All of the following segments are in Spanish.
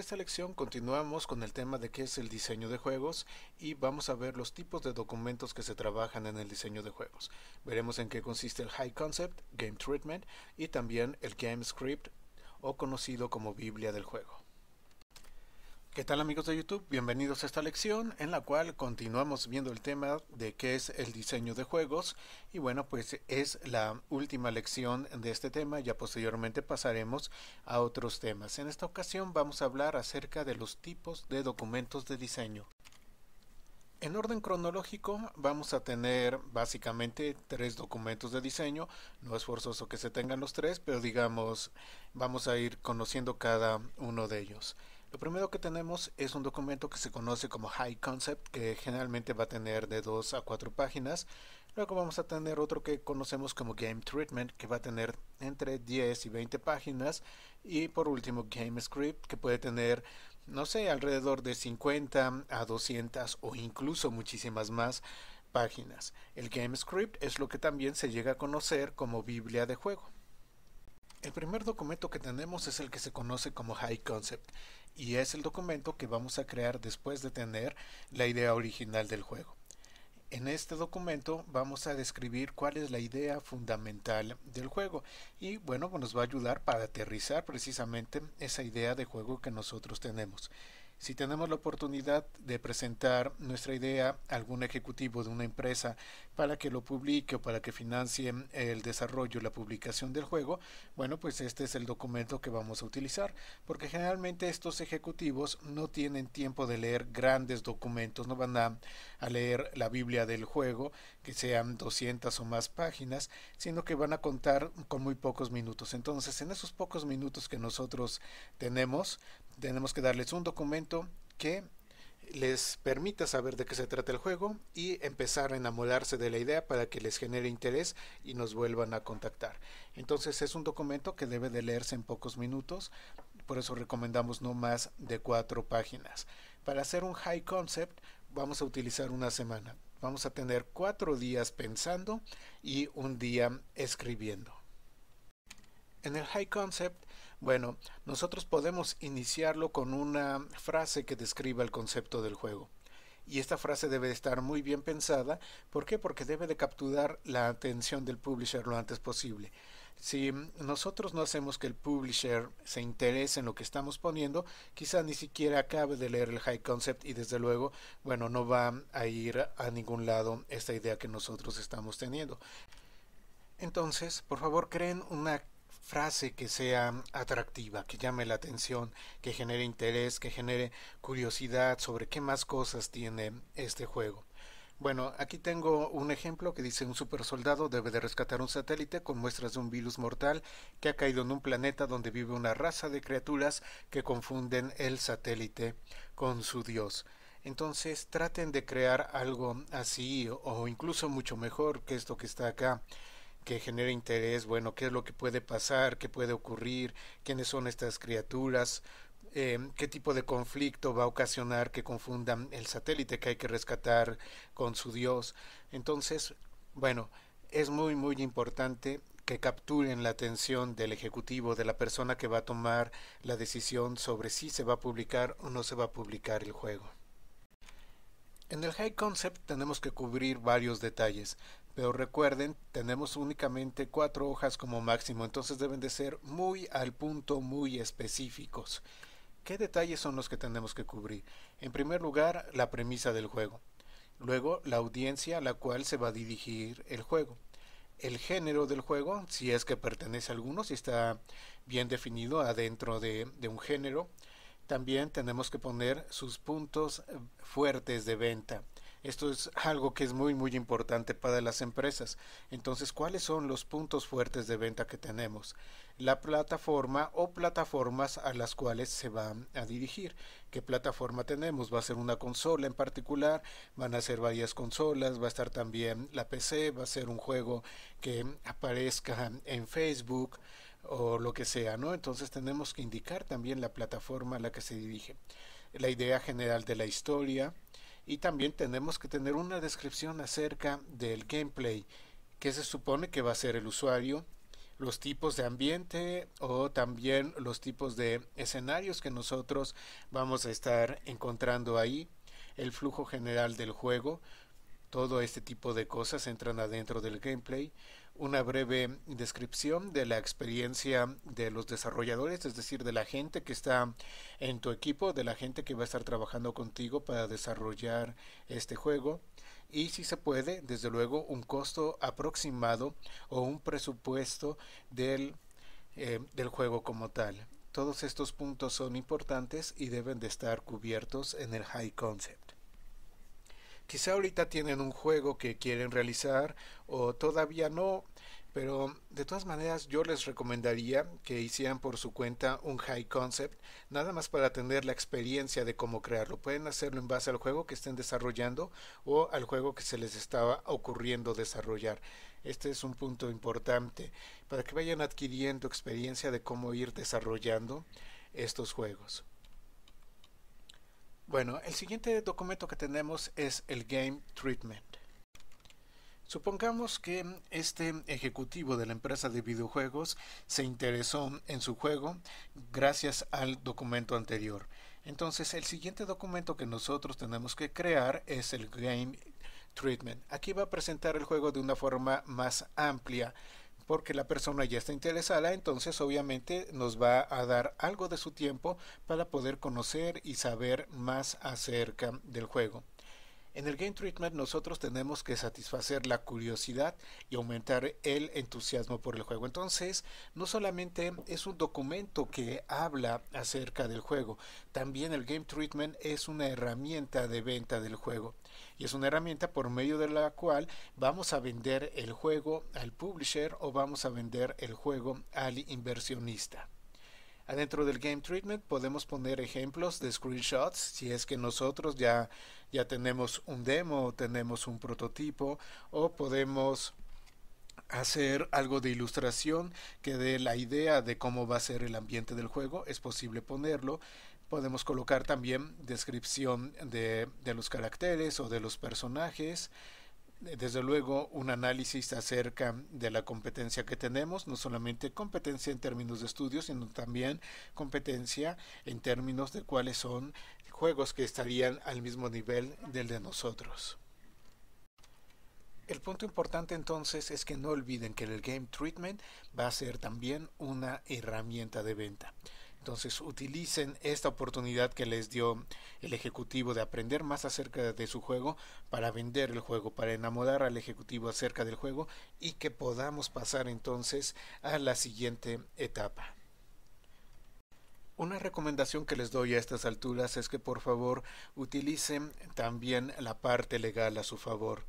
esta lección continuamos con el tema de qué es el diseño de juegos y vamos a ver los tipos de documentos que se trabajan en el diseño de juegos. Veremos en qué consiste el High Concept, Game Treatment y también el Game Script o conocido como Biblia del juego. ¿Qué tal amigos de YouTube? Bienvenidos a esta lección en la cual continuamos viendo el tema de qué es el diseño de juegos y bueno pues es la última lección de este tema ya posteriormente pasaremos a otros temas. En esta ocasión vamos a hablar acerca de los tipos de documentos de diseño. En orden cronológico vamos a tener básicamente tres documentos de diseño. No es forzoso que se tengan los tres, pero digamos vamos a ir conociendo cada uno de ellos. Lo primero que tenemos es un documento que se conoce como High Concept, que generalmente va a tener de 2 a 4 páginas. Luego vamos a tener otro que conocemos como Game Treatment, que va a tener entre 10 y 20 páginas. Y por último Game Script, que puede tener, no sé, alrededor de 50 a 200 o incluso muchísimas más páginas. El Game Script es lo que también se llega a conocer como Biblia de juego. El primer documento que tenemos es el que se conoce como High Concept y es el documento que vamos a crear después de tener la idea original del juego. En este documento vamos a describir cuál es la idea fundamental del juego y bueno, pues nos va a ayudar para aterrizar precisamente esa idea de juego que nosotros tenemos. Si tenemos la oportunidad de presentar nuestra idea a algún ejecutivo de una empresa para que lo publique o para que financie el desarrollo y la publicación del juego, bueno, pues este es el documento que vamos a utilizar, porque generalmente estos ejecutivos no tienen tiempo de leer grandes documentos, no van a, leer la Biblia del juego, que sean 200 o más páginas, sino que van a contar con muy pocos minutos. Entonces, en esos pocos minutos que nosotros tenemos, tenemos que darles un documento que les permita saber de qué se trata el juego y empezar a enamorarse de la idea para que les genere interés y nos vuelvan a contactar. Entonces es un documento que debe de leerse en pocos minutos, por eso recomendamos no más de cuatro páginas. Para hacer un high concept vamos a utilizar una semana. Vamos a tener cuatro días pensando y un día escribiendo. En el high concept bueno, nosotros podemos iniciarlo con una frase que describa el concepto del juego. Y esta frase debe estar muy bien pensada. ¿Por qué? Porque debe de capturar la atención del publisher lo antes posible. Si nosotros no hacemos que el publisher se interese en lo que estamos poniendo, quizá ni siquiera acabe de leer el high concept y desde luego, bueno, no va a ir a ningún lado esta idea que nosotros estamos teniendo. Entonces, por favor, creen una frase que sea atractiva, que llame la atención, que genere interés, que genere curiosidad sobre qué más cosas tiene este juego. Bueno, aquí tengo un ejemplo que dice un supersoldado debe de rescatar un satélite con muestras de un virus mortal que ha caído en un planeta donde vive una raza de criaturas que confunden el satélite con su dios. Entonces traten de crear algo así o incluso mucho mejor que esto que está acá que genere interés, bueno, qué es lo que puede pasar, qué puede ocurrir, quiénes son estas criaturas, eh, qué tipo de conflicto va a ocasionar que confundan el satélite que hay que rescatar con su dios. Entonces, bueno, es muy, muy importante que capturen la atención del ejecutivo, de la persona que va a tomar la decisión sobre si se va a publicar o no se va a publicar el juego. En el High Concept tenemos que cubrir varios detalles. Pero recuerden, tenemos únicamente cuatro hojas como máximo, entonces deben de ser muy al punto, muy específicos. ¿Qué detalles son los que tenemos que cubrir? En primer lugar, la premisa del juego. Luego, la audiencia a la cual se va a dirigir el juego. El género del juego, si es que pertenece a alguno, si está bien definido adentro de, de un género. También tenemos que poner sus puntos fuertes de venta. Esto es algo que es muy muy importante para las empresas. Entonces, ¿cuáles son los puntos fuertes de venta que tenemos? La plataforma o plataformas a las cuales se van a dirigir. ¿Qué plataforma tenemos? Va a ser una consola en particular, van a ser varias consolas, va a estar también la PC, va a ser un juego que aparezca en Facebook o lo que sea, ¿no? Entonces tenemos que indicar también la plataforma a la que se dirige. La idea general de la historia, y también tenemos que tener una descripción acerca del gameplay, que se supone que va a ser el usuario los tipos de ambiente o también los tipos de escenarios que nosotros vamos a estar encontrando ahí, el flujo general del juego, todo este tipo de cosas entran adentro del gameplay una breve descripción de la experiencia de los desarrolladores, es decir, de la gente que está en tu equipo, de la gente que va a estar trabajando contigo para desarrollar este juego y si se puede, desde luego, un costo aproximado o un presupuesto del, eh, del juego como tal. Todos estos puntos son importantes y deben de estar cubiertos en el High Concept. Quizá ahorita tienen un juego que quieren realizar o todavía no, pero de todas maneras yo les recomendaría que hicieran por su cuenta un high concept, nada más para tener la experiencia de cómo crearlo. Pueden hacerlo en base al juego que estén desarrollando o al juego que se les estaba ocurriendo desarrollar. Este es un punto importante para que vayan adquiriendo experiencia de cómo ir desarrollando estos juegos. Bueno, el siguiente documento que tenemos es el Game Treatment. Supongamos que este ejecutivo de la empresa de videojuegos se interesó en su juego gracias al documento anterior. Entonces el siguiente documento que nosotros tenemos que crear es el Game Treatment. Aquí va a presentar el juego de una forma más amplia porque la persona ya está interesada, entonces obviamente nos va a dar algo de su tiempo para poder conocer y saber más acerca del juego. En el Game Treatment nosotros tenemos que satisfacer la curiosidad y aumentar el entusiasmo por el juego. Entonces, no solamente es un documento que habla acerca del juego, también el Game Treatment es una herramienta de venta del juego. Y es una herramienta por medio de la cual vamos a vender el juego al publisher o vamos a vender el juego al inversionista. Adentro del Game Treatment podemos poner ejemplos de screenshots si es que nosotros ya, ya tenemos un demo tenemos un prototipo o podemos hacer algo de ilustración que dé la idea de cómo va a ser el ambiente del juego. Es posible ponerlo. Podemos colocar también descripción de, de los caracteres o de los personajes desde luego un análisis acerca de la competencia que tenemos, no solamente competencia en términos de estudios, sino también competencia en términos de cuáles son juegos que estarían al mismo nivel del de nosotros. El punto importante entonces es que no olviden que el Game Treatment va a ser también una herramienta de venta. Entonces utilicen esta oportunidad que les dio el ejecutivo de aprender más acerca de su juego para vender el juego, para enamorar al ejecutivo acerca del juego y que podamos pasar entonces a la siguiente etapa. Una recomendación que les doy a estas alturas es que por favor utilicen también la parte legal a su favor.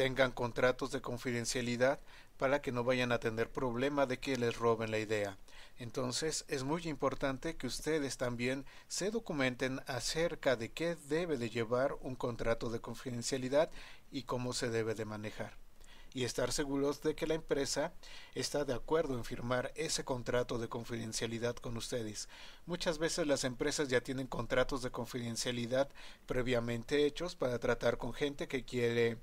Tengan contratos de confidencialidad para que no vayan a tener problema de que les roben la idea. Entonces es muy importante que ustedes también se documenten acerca de qué debe de llevar un contrato de confidencialidad y cómo se debe de manejar. Y estar seguros de que la empresa está de acuerdo en firmar ese contrato de confidencialidad con ustedes. Muchas veces las empresas ya tienen contratos de confidencialidad previamente hechos para tratar con gente que quiere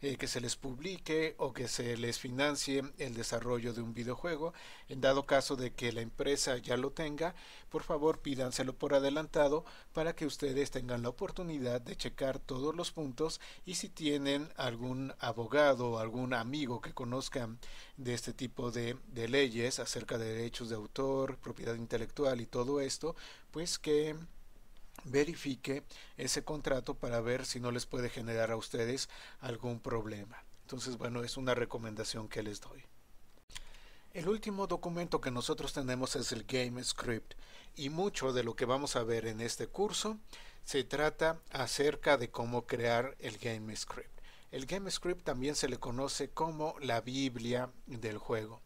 eh, que se les publique o que se les financie el desarrollo de un videojuego. En dado caso de que la empresa ya lo tenga, por favor pídanselo por adelantado para que ustedes tengan la oportunidad de checar todos los puntos y si tienen algún abogado o algún amigo que conozcan de este tipo de, de leyes acerca de derechos de autor, propiedad intelectual y todo esto, pues que verifique ese contrato para ver si no les puede generar a ustedes algún problema. Entonces, bueno, es una recomendación que les doy. El último documento que nosotros tenemos es el Game Script y mucho de lo que vamos a ver en este curso se trata acerca de cómo crear el Game Script. El Game Script también se le conoce como la Biblia del juego.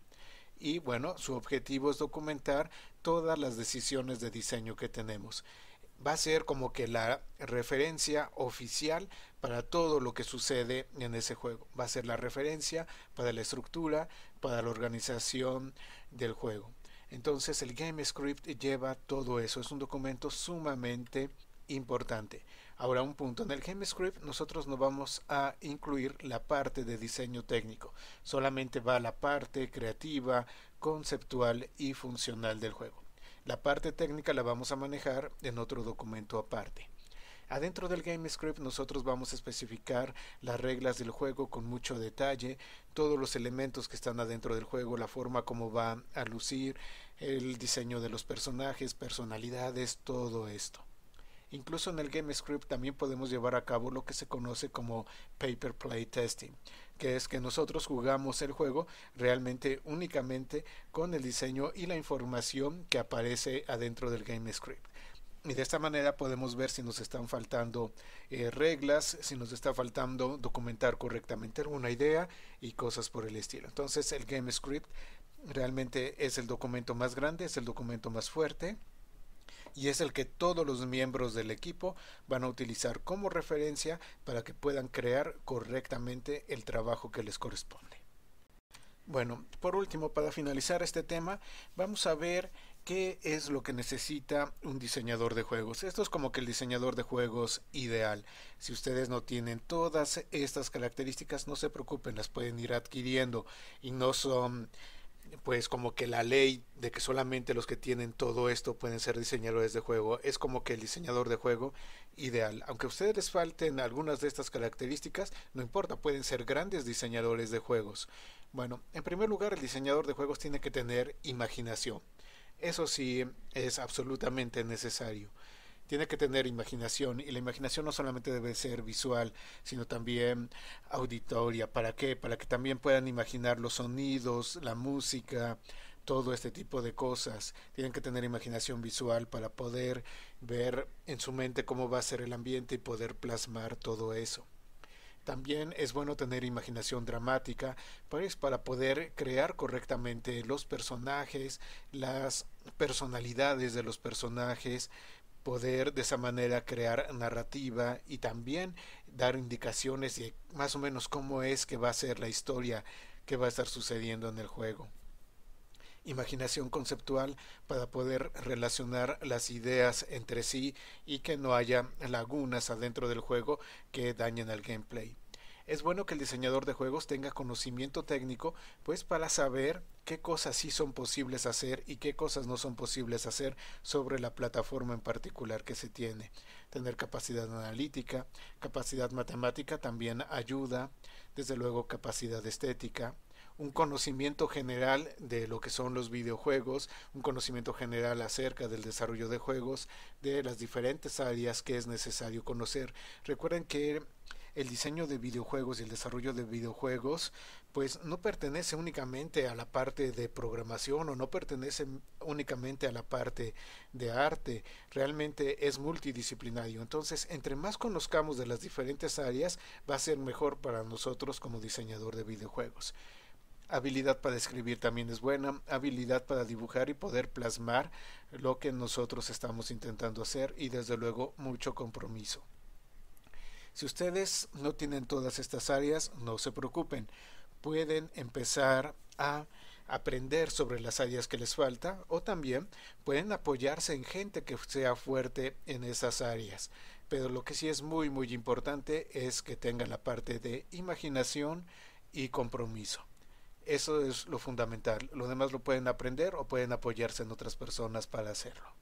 Y bueno, su objetivo es documentar todas las decisiones de diseño que tenemos va a ser como que la referencia oficial para todo lo que sucede en ese juego. Va a ser la referencia para la estructura, para la organización del juego. Entonces el Game Script lleva todo eso. Es un documento sumamente importante. Ahora un punto, en el GameScript nosotros no vamos a incluir la parte de diseño técnico, solamente va la parte creativa, conceptual y funcional del juego. La parte técnica la vamos a manejar en otro documento aparte. Adentro del GameScript nosotros vamos a especificar las reglas del juego con mucho detalle, todos los elementos que están adentro del juego, la forma como va a lucir, el diseño de los personajes, personalidades, todo esto. Incluso en el GameScript también podemos llevar a cabo lo que se conoce como paper play testing, que es que nosotros jugamos el juego realmente únicamente con el diseño y la información que aparece adentro del GameScript. Y de esta manera podemos ver si nos están faltando eh, reglas, si nos está faltando documentar correctamente alguna idea y cosas por el estilo. Entonces el GameScript realmente es el documento más grande, es el documento más fuerte y es el que todos los miembros del equipo van a utilizar como referencia para que puedan crear correctamente el trabajo que les corresponde. Bueno, por último, para finalizar este tema, vamos a ver ¿Qué es lo que necesita un diseñador de juegos? Esto es como que el diseñador de juegos ideal. Si ustedes no tienen todas estas características, no se preocupen, las pueden ir adquiriendo y no son pues como que la ley de que solamente los que tienen todo esto pueden ser diseñadores de juego es como que el diseñador de juego ideal. Aunque a ustedes les falten algunas de estas características, no importa, pueden ser grandes diseñadores de juegos. Bueno, en primer lugar, el diseñador de juegos tiene que tener imaginación. Eso sí es absolutamente necesario. Tiene que tener imaginación y la imaginación no solamente debe ser visual, sino también auditoria. ¿Para qué? Para que también puedan imaginar los sonidos, la música, todo este tipo de cosas. Tienen que tener imaginación visual para poder ver en su mente cómo va a ser el ambiente y poder plasmar todo eso. También es bueno tener imaginación dramática, pues para poder crear correctamente los personajes, las personalidades de los personajes, poder de esa manera crear narrativa y también dar indicaciones de más o menos cómo es que va a ser la historia que va a estar sucediendo en el juego. Imaginación conceptual para poder relacionar las ideas entre sí y que no haya lagunas adentro del juego que dañen al gameplay es bueno que el diseñador de juegos tenga conocimiento técnico, pues para saber qué cosas sí son posibles hacer y qué cosas no son posibles hacer sobre la plataforma en particular que se tiene. Tener capacidad analítica, capacidad matemática también ayuda, desde luego capacidad estética, un conocimiento general de lo que son los videojuegos, un conocimiento general acerca del desarrollo de juegos, de las diferentes áreas que es necesario conocer. Recuerden que el diseño de videojuegos y el desarrollo de videojuegos pues no pertenece únicamente a la parte de programación o no pertenece únicamente a la parte de arte, realmente es multidisciplinario. Entonces, entre más conozcamos de las diferentes áreas, va a ser mejor para nosotros como diseñador de videojuegos. Habilidad para escribir también es buena, habilidad para dibujar y poder plasmar lo que nosotros estamos intentando hacer y desde luego mucho compromiso. Si ustedes no tienen todas estas áreas, no se preocupen. Pueden empezar a aprender sobre las áreas que les falta o también pueden apoyarse en gente que sea fuerte en esas áreas. Pero lo que sí es muy muy importante es que tengan la parte de imaginación y compromiso. Eso es lo fundamental. Lo demás lo pueden aprender o pueden apoyarse en otras personas para hacerlo.